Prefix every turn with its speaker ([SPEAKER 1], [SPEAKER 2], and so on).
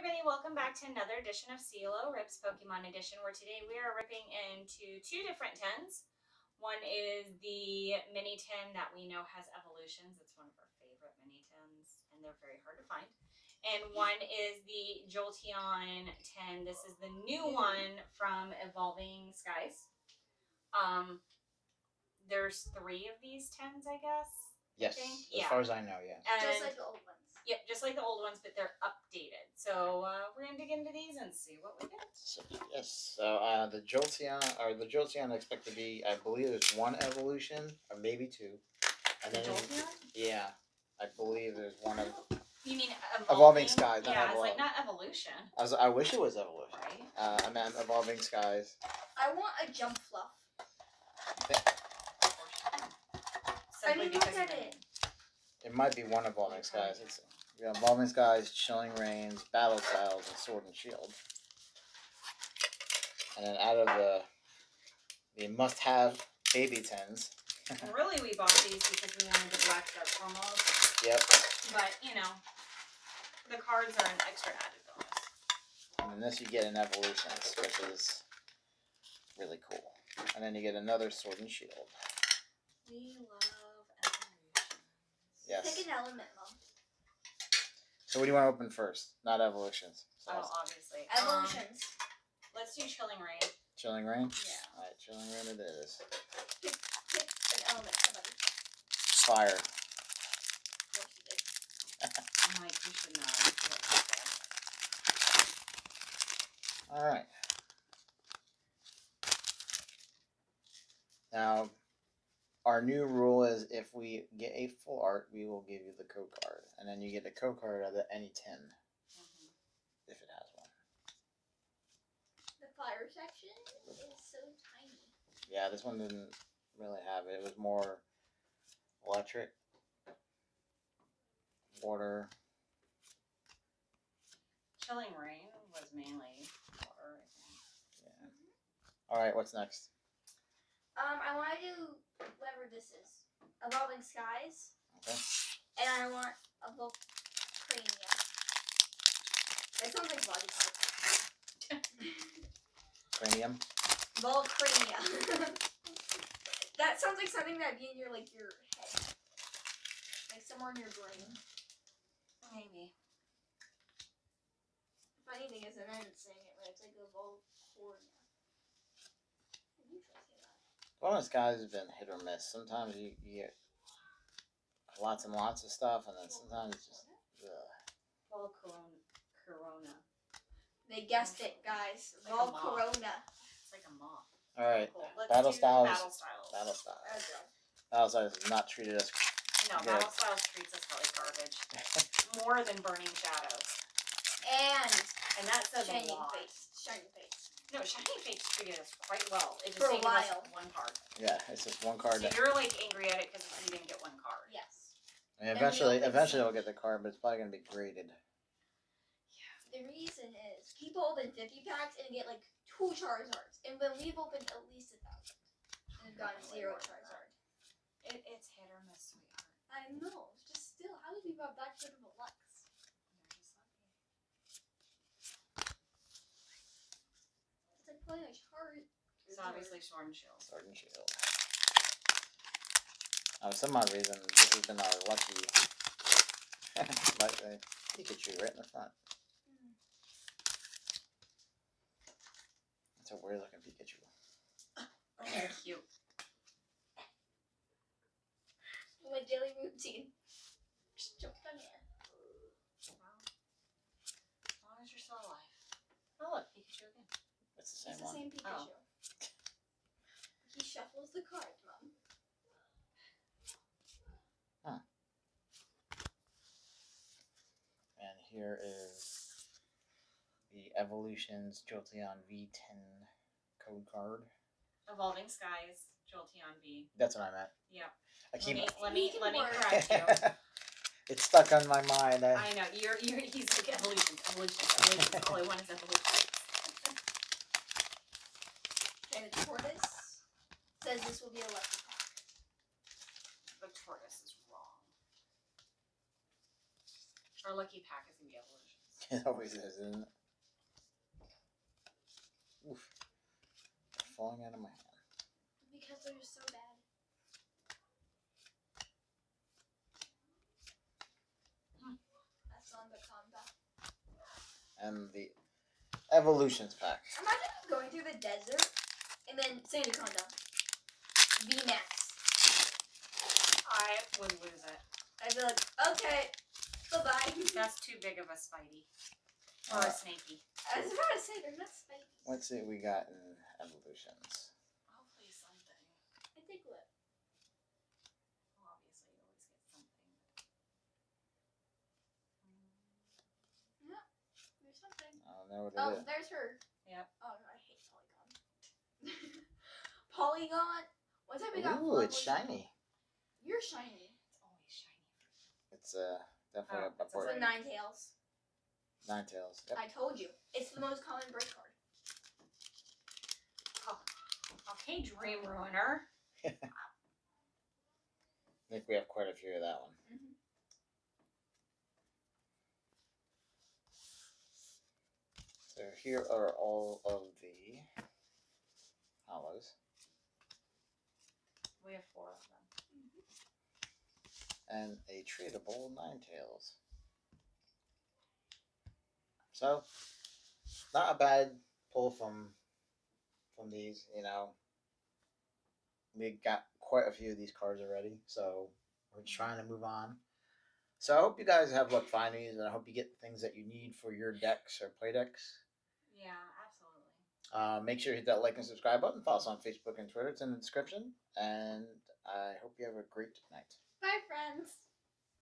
[SPEAKER 1] everybody, welcome back to another edition of CelloRipz Pokemon Edition, where today we are ripping into two different tins. One is the mini tin that we know has evolutions. It's one of our favorite mini tins, and they're very hard to find. And one is the Jolteon tin. This is the new one from Evolving Skies. Um, there's three of these tins, I guess.
[SPEAKER 2] Yes,
[SPEAKER 1] think?
[SPEAKER 2] as
[SPEAKER 1] Yeah.
[SPEAKER 2] far as I know, yeah.
[SPEAKER 1] And
[SPEAKER 3] Just like the old ones.
[SPEAKER 1] Yep, just like the old ones, but they're updated. So uh, we're gonna dig into these and see what we get.
[SPEAKER 2] So, yes, so uh, the Jolteon, or the Jolteon, I expect to be, I believe there's one evolution, or maybe two. And
[SPEAKER 1] The
[SPEAKER 2] then,
[SPEAKER 1] Jolteon?
[SPEAKER 2] yeah, I believe there's one of.
[SPEAKER 1] You mean
[SPEAKER 2] Evolving
[SPEAKER 1] evolving?
[SPEAKER 2] Skies, not
[SPEAKER 1] Yeah, it's like
[SPEAKER 2] evol-
[SPEAKER 1] not evolution,
[SPEAKER 2] I, was, I wish it was evolution.
[SPEAKER 1] right?
[SPEAKER 2] Uh, I meant Evolving Skies.
[SPEAKER 3] I want a Jumpluff.
[SPEAKER 1] Simply
[SPEAKER 3] I mean,
[SPEAKER 1] because
[SPEAKER 3] look
[SPEAKER 1] of
[SPEAKER 3] at
[SPEAKER 1] the
[SPEAKER 3] it.
[SPEAKER 2] It might be one of all Evolving Skies. It's we got Evolving Skies, Chilling Reigns, Battle Styles, and Sword and Shield. And then out of the the must-have baby tins.
[SPEAKER 1] And really, we bought these because we wanted the black duck promos,
[SPEAKER 2] Yep.
[SPEAKER 1] but you know, the cards are an extra added bonus.
[SPEAKER 2] And then this you get an evolution, which is really cool. And then you get another sword and shield.
[SPEAKER 1] We love evolutions.
[SPEAKER 2] Yes.
[SPEAKER 3] Pick an element, mom.
[SPEAKER 2] So what do you want to open first? Not evolutions. So
[SPEAKER 1] Oh, obviously. Um,
[SPEAKER 3] Evolutions.
[SPEAKER 1] let's do Chilling Reign.
[SPEAKER 2] chilling reign.
[SPEAKER 1] Yeah.
[SPEAKER 2] Alright, chilling reign it is.
[SPEAKER 3] Pick an element, somebody.
[SPEAKER 2] Fire.
[SPEAKER 3] Of course you did.
[SPEAKER 1] I'm like, you should know.
[SPEAKER 2] Alright. Now our new rule is if we get a full art, we will give you the code card. And then you get a code card out of any tin
[SPEAKER 1] Mhm.
[SPEAKER 2] if it has one.
[SPEAKER 3] The fire section is so tiny.
[SPEAKER 2] Yeah, this one didn't really have it. It was more electric, water.
[SPEAKER 1] Chilling Reign was mainly water. I think.
[SPEAKER 2] Yeah. All right, what's next?
[SPEAKER 3] Um, I want to do whatever this is. Evolving Skies.
[SPEAKER 2] Okay.
[SPEAKER 3] And I want a Volcrania. That sounds like body part.
[SPEAKER 2] Cranium.
[SPEAKER 3] Volcrania. that sounds like something that'd be in your like your head. Like somewhere in your brain.
[SPEAKER 1] Maybe.
[SPEAKER 3] Funny thing is, I'm not even saying it right. It's like a Volcornia. I usually say that.
[SPEAKER 2] Well, this guy's been hit or miss. Sometimes you, you get lots and lots of stuff, and then sometimes it's just. Ugh.
[SPEAKER 1] Well, Corona. Corona.
[SPEAKER 3] They guessed it, guys.
[SPEAKER 1] Like a moth.
[SPEAKER 3] Volcorona.
[SPEAKER 1] It's like a moth.
[SPEAKER 2] All right,
[SPEAKER 1] Cool. Let's
[SPEAKER 2] Battle
[SPEAKER 1] do
[SPEAKER 2] styles.
[SPEAKER 1] Battle styles.
[SPEAKER 2] battle style.
[SPEAKER 3] That's good.
[SPEAKER 2] Battle styles has not treated us.
[SPEAKER 1] No,
[SPEAKER 2] Good.
[SPEAKER 1] Battle styles treats us like garbage. More than Burning Shadows.
[SPEAKER 3] And
[SPEAKER 1] And that says a
[SPEAKER 3] shining
[SPEAKER 1] lot.
[SPEAKER 3] face. Shining face.
[SPEAKER 1] No, Shining Fates treated us quite well. It just
[SPEAKER 3] For a
[SPEAKER 1] didn't give us
[SPEAKER 3] while.
[SPEAKER 1] one card.
[SPEAKER 2] Yeah, it's just one card.
[SPEAKER 1] So
[SPEAKER 2] That,
[SPEAKER 1] you're like angry at it because you didn't get one card.
[SPEAKER 3] Yes.
[SPEAKER 2] I mean,
[SPEAKER 3] Then we
[SPEAKER 2] eventually,
[SPEAKER 3] open
[SPEAKER 2] eventually,
[SPEAKER 3] some.
[SPEAKER 2] I'll get the card, but it's probably gonna be graded. Yeah.
[SPEAKER 3] The reason is people open 50 packs and get like two Charizards. And when we've opened at least a thousand. And gotten zero Charizard.
[SPEAKER 1] It, it's hit or miss, sweetheart.
[SPEAKER 3] I know. Just still, how do people have that good of a luck?
[SPEAKER 1] You're just lucky.
[SPEAKER 3] It's like playing a Charizard.
[SPEAKER 1] It's obviously Sword and Shield.
[SPEAKER 2] Sword and shield. Uh, for some odd reason, this has been our lucky. like uh, Pikachu right in the front. It's a weird looking Pikachu.
[SPEAKER 1] Oh, cute.
[SPEAKER 3] My daily routine. Just jump on it.
[SPEAKER 1] Well, as long as you're still alive. Oh, look, Pikachu again.
[SPEAKER 2] It's the same
[SPEAKER 3] It's the same Pikachu.
[SPEAKER 1] Oh.
[SPEAKER 3] He shuffles the cards, Mom.
[SPEAKER 2] And here is the Evolutions Jolteon V tin code card.
[SPEAKER 1] Evolving Skies, Jolteon V.
[SPEAKER 2] That's what I meant.
[SPEAKER 1] Yep.
[SPEAKER 2] I
[SPEAKER 1] Let
[SPEAKER 2] keep.
[SPEAKER 1] me let me let me
[SPEAKER 3] work.
[SPEAKER 1] correct you.
[SPEAKER 2] it's stuck on my mind. I,
[SPEAKER 1] I know you're you're he's like evolutions, evolutions, evolutions. All I want is evolution.
[SPEAKER 3] And the tortoise says this will be a lucky pack.
[SPEAKER 1] The tortoise is wrong. Our lucky pack is gonna be evolutions.
[SPEAKER 2] It always is, isn't it? Oof. They're falling out of my hand.
[SPEAKER 3] Because they're just so bad. Hmm. That's on the combat.
[SPEAKER 2] And the evolutions pack.
[SPEAKER 3] Imagine going through the desert and then Sandaconda. VMAX.
[SPEAKER 1] I would lose it.
[SPEAKER 3] I'd be like, okay, bye bye.
[SPEAKER 1] That's too big of a Spidey. Or a
[SPEAKER 2] Uh,
[SPEAKER 1] snaky.
[SPEAKER 3] I was about to say, they're not spiky.
[SPEAKER 2] Let's see what we got in evolutions.
[SPEAKER 1] Hopefully something.
[SPEAKER 3] I think what?
[SPEAKER 1] Well, obviously, you always get something.
[SPEAKER 3] There's something.
[SPEAKER 2] I don't know what it
[SPEAKER 3] Oh,
[SPEAKER 2] is.
[SPEAKER 3] there's her.
[SPEAKER 1] Yep.
[SPEAKER 3] Oh, no, I hate Polygon. Polygon. One time we got
[SPEAKER 2] Ooh, it's shiny.
[SPEAKER 3] You're shiny.
[SPEAKER 1] It's always shiny.
[SPEAKER 2] It's uh definitely
[SPEAKER 1] Oh,
[SPEAKER 2] a
[SPEAKER 1] it's a
[SPEAKER 3] Ninetales. Nine tails.
[SPEAKER 2] Yep.
[SPEAKER 3] I told you. It's the most common break card.
[SPEAKER 1] Okay, Dream Ruiner.
[SPEAKER 2] I think we have quite a few of that one.
[SPEAKER 3] Mhm.
[SPEAKER 2] So here are all of the holos.
[SPEAKER 1] We have four of them.
[SPEAKER 2] and a treatable Ninetales. So, not a bad pull from from these. You know, we got quite a few of these cards already, so we're trying to move on. So I hope you guys have luck finding these, and I hope you get things that you need for your decks or play decks.
[SPEAKER 1] Yeah, absolutely.
[SPEAKER 2] Uh, make sure you hit that like and subscribe button. Follow us on Facebook and Twitter. It's in the description. And I hope you have a great night.
[SPEAKER 3] Bye, friends.